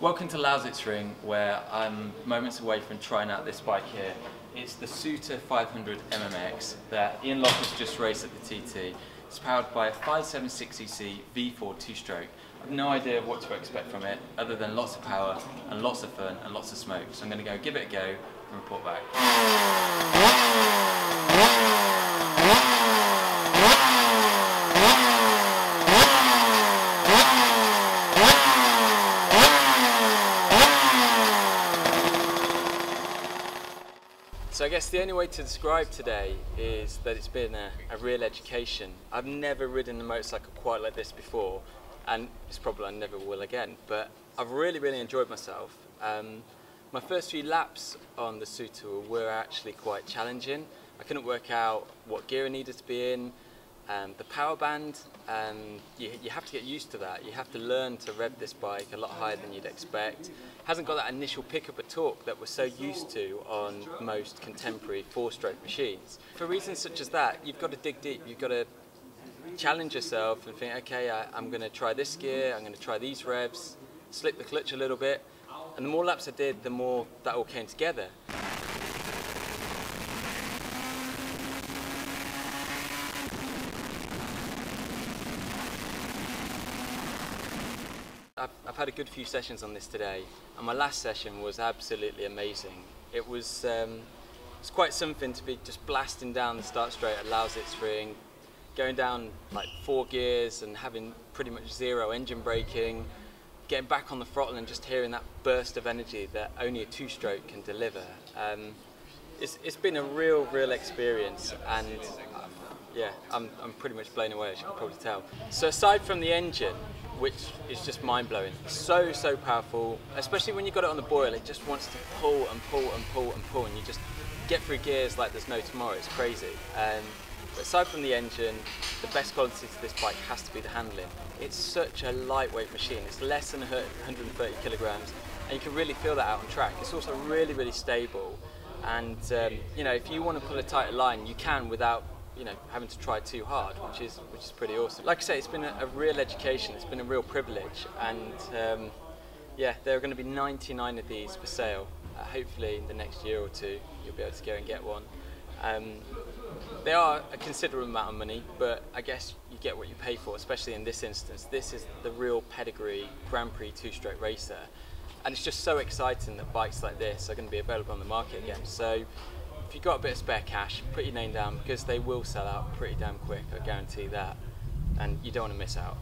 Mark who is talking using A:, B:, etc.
A: Welcome to Lausitzring, where I'm moments away from trying out this bike here. It's the Suter 500 MMX that Ian Lougher has just raced at the TT. It's powered by a 576cc V4 two-stroke. I've no idea what to expect from it, other than lots of power and lots of fun and lots of smoke. So I'm going to go give it a go and report back. So I guess the only way to describe today is that it's been a, a, real education. I've never ridden a motorcycle quite like this before, and it's probably I never will again, but I've really, really enjoyed myself. Um, my first few laps on the Suter were actually quite challenging. I couldn't work out what gear I needed to be in, um, the power band, um, you, you, have to get used to that. You have to learn to rev this bike a lot higher than you'd expect. It Hasn't got that initial pickup of torque that we're so used to on most contemporary four-stroke machines. For reasons such as that, you've got to dig deep. You've got to challenge yourself and think, okay, I, I'm going to try this gear, I'm going to try these revs, slip the clutch a little bit. And the more laps I did, the more that all came together. I've, I've, had a good few sessions on this today, and my last session was absolutely amazing. It was um, it's quite something to be just blasting down the start straight at Lausitzring, going down like four gears and having pretty much zero engine braking, getting back on the throttle and just hearing that burst of energy that only a two-stroke can deliver. Um, it's, it's been a real, real experience, and uh, yeah, I'm, I'm pretty much blown away, as you can probably tell. So aside from the engine, which is just mind-blowing. So, so powerful, especially when you've got it on the boil, it just wants to pull and pull and pull and pull, and you just get through gears like there's no tomorrow, it's crazy. Um, but aside from the engine, the best quality to this bike has to be the handling. It's such a lightweight machine, it's less than 130 kilograms, and you can really feel that out on track. It's also really, really stable, and um, you know, if you want to pull a tighter line, you can without you know having to try too hard, which is which is pretty awesome. Like I say, it's been a, a real education. It's been a real privilege, and um, yeah, there are going to be 99 of these for sale. Uh, hopefully, in the next year or two, you'll be able to go and get one. Um, they are a considerable amount of money, but I guess you get what you pay for, especially in this instance. This is the real pedigree Grand Prix two-stroke racer, and it's just so exciting that bikes like this are going to be available on the market again. So if you've got a bit of spare cash, put your name down because they will sell out pretty damn quick, I guarantee that. And you don't want to miss out.